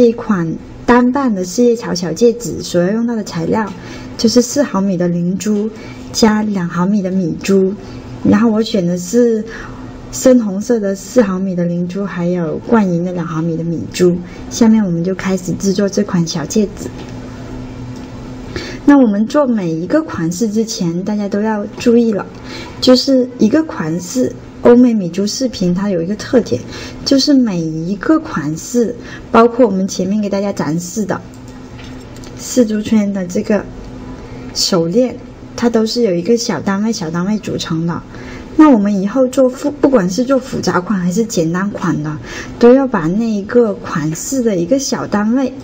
这一款单瓣的四叶草小戒指所要用到的材料，就是四毫米的灵珠加两毫米的米珠，然后我选的是深红色的四毫米的灵珠，还有冠银的两毫米的米珠。下面我们就开始制作这款小戒指。那我们做每一个款式之前，大家都要注意了，就是一个款式，欧美米珠饰品它有一个特点，就是每一个款式，包括我们前面给大家展示的四珠圈的这个手链，它都是有一个小单位、小单位组成的。那我们以后做复，不管是做复杂款还是简单款的，都要把那一个款式的一个小单位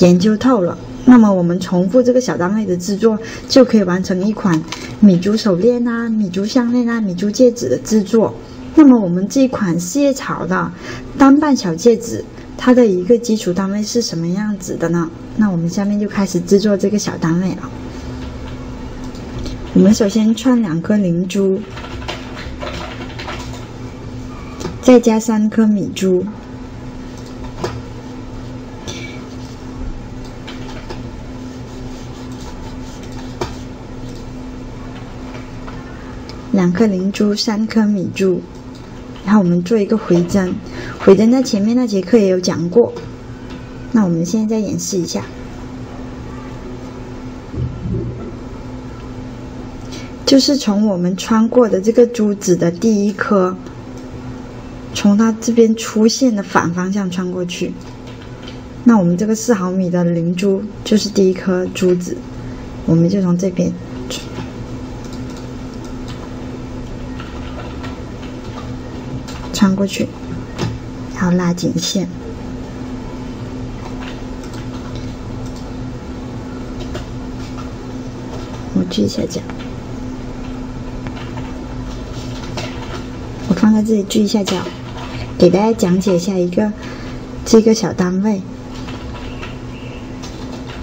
研究透了。那么我们重复这个小单位的制作，就可以完成一款米珠手链啊、米珠项链啊、米珠戒指的制作。那么我们这款四叶草的单瓣小戒指，它的一个基础单位是什么样子的呢？那我们下面就开始制作这个小单位了。我们首先串两颗灵珠，再加三颗米珠。两颗灵珠，三颗米珠，然后我们做一个回针。回针在前面那节课也有讲过，那我们现在再演示一下，就是从我们穿过的这个珠子的第一颗，从它这边出现的反方向穿过去。那我们这个四毫米的灵珠就是第一颗珠子，我们就从这边。穿过去，然后拉紧线，我锯一下脚，我放在这里锯一下脚，给大家讲解一下一个这个小单位，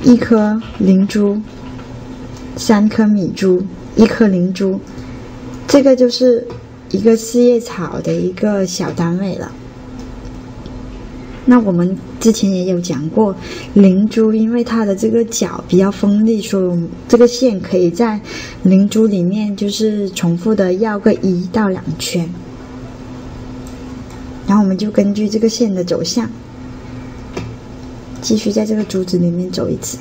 一颗灵珠，三颗米珠，一颗灵珠，这个就是。一个四叶草的一个小单位了。那我们之前也有讲过，灵珠因为它的这个角比较锋利，所以这个线可以在灵珠里面就是重复的绕个一到两圈。然后我们就根据这个线的走向，继续在这个珠子里面走一次。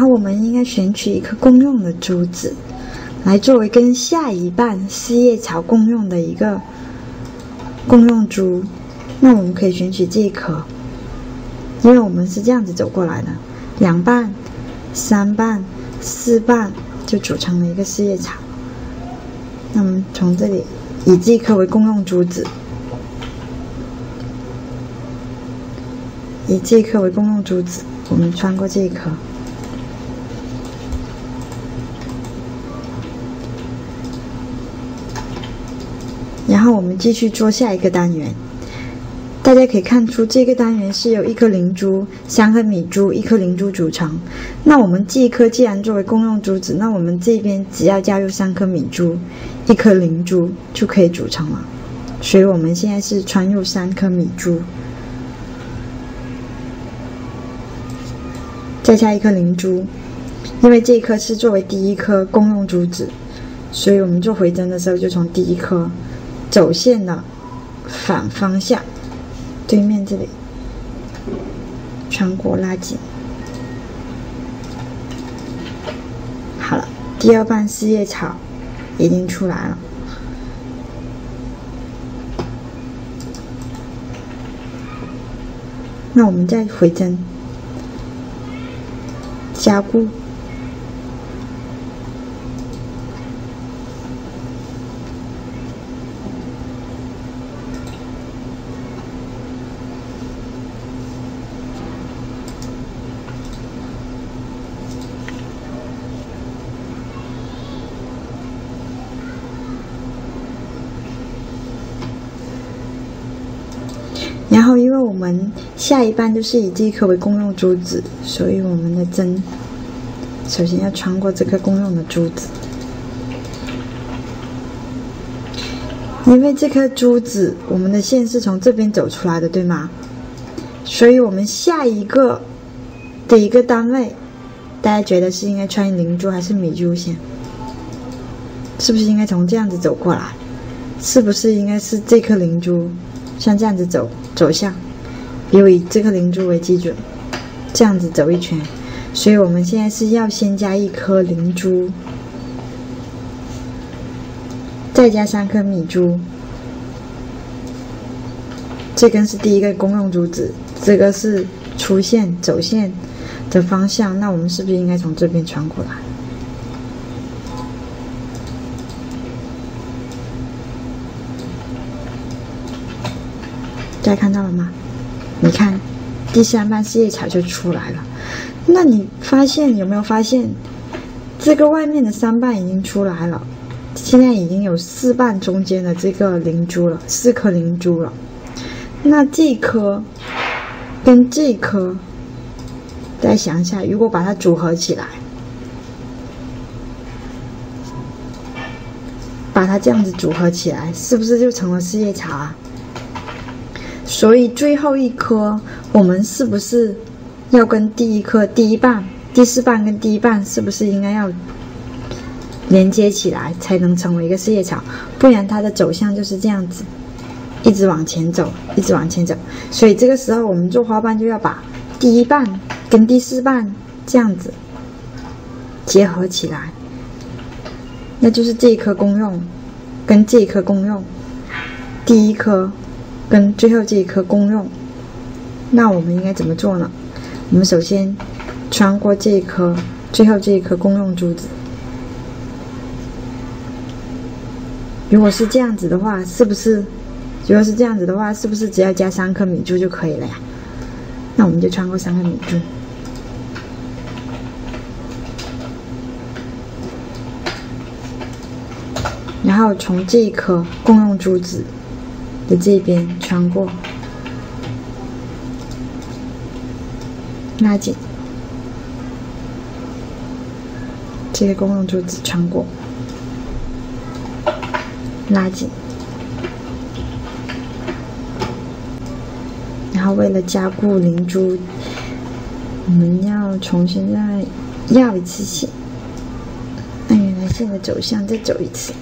后我们应该选取一颗共用的珠子，来作为跟下一瓣四叶草共用的一个共用珠。那我们可以选取这一颗，因为我们是这样子走过来的，两瓣、三瓣、四瓣就组成了一个四叶草。那么从这里以这一颗为共用珠子，以这一颗为共用珠子，我们穿过这一颗。然后我们继续做下一个单元，大家可以看出这个单元是由一颗灵珠、三颗米珠、一颗灵珠组成。那我们这一颗既然作为公用珠子，那我们这边只要加入三颗米珠、一颗灵珠就可以组成了。所以我们现在是穿入三颗米珠，再加一颗灵珠，因为这一颗是作为第一颗公用珠子，所以我们做回针的时候就从第一颗。走线的反方向，对面这里穿过拉紧，好了，第二瓣四叶草已经出来了，那我们再回针。加固。然后，因为我我们下一半就是以这一颗为公用珠子，所以我们的针首先要穿过这颗公用的珠子。因为这颗珠子，我们的线是从这边走出来的，对吗？所以我们下一个的一个单位，大家觉得是应该穿灵珠还是米珠线？是不是应该从这样子走过来？是不是应该是这颗灵珠，像这样子走走向，又以这颗灵珠为基准，这样子走一圈。所以我们现在是要先加一颗灵珠，再加三颗米珠。这根是第一个公用珠子，这个是出线走线的方向。那我们是不是应该从这边穿过来？大家看到了吗？你看，第三瓣四叶草就出来了。那你发现有没有发现，这个外面的三瓣已经出来了，现在已经有四瓣中间的这个灵珠了，四颗灵珠了。那这颗跟这颗，再想一下，如果把它组合起来，把它这样子组合起来，是不是就成了四叶草啊？所以最后一颗，我们是不是要跟第一颗第一瓣、第四瓣跟第一瓣，是不是应该要连接起来，才能成为一个四叶草？不然它的走向就是这样子，一直往前走，一直往前走。所以这个时候我们做花瓣就要把第一瓣跟第四瓣这样子结合起来，那就是这一颗功用跟这一颗功用，第一颗。跟最后这一颗公用，那我们应该怎么做呢？我们首先穿过这一颗，最后这一颗公用珠子。如果是这样子的话，是不是？如果是这样子的话，是不是只要加三颗米珠就可以了呀？那我们就穿过三颗米珠，然后从这一颗公用珠子。的这边穿过，拉紧，这个公用珠子穿过，拉紧，然后为了加固灵珠，我们要重新再绕一次线，按原来线的走向再走一次。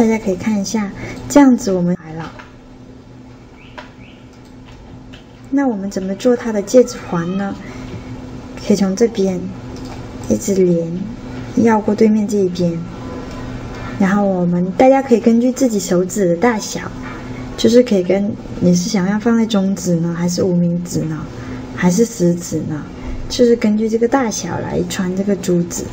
大家可以看一下，这样子我们来了。那我们怎么做它的戒指环呢？可以从这边一直连，绕过对面这一边，然后我们大家可以根据自己手指的大小，就是可以跟你是想要放在中指呢，还是无名指呢，还是食指呢？就是根据这个大小来穿这个珠子。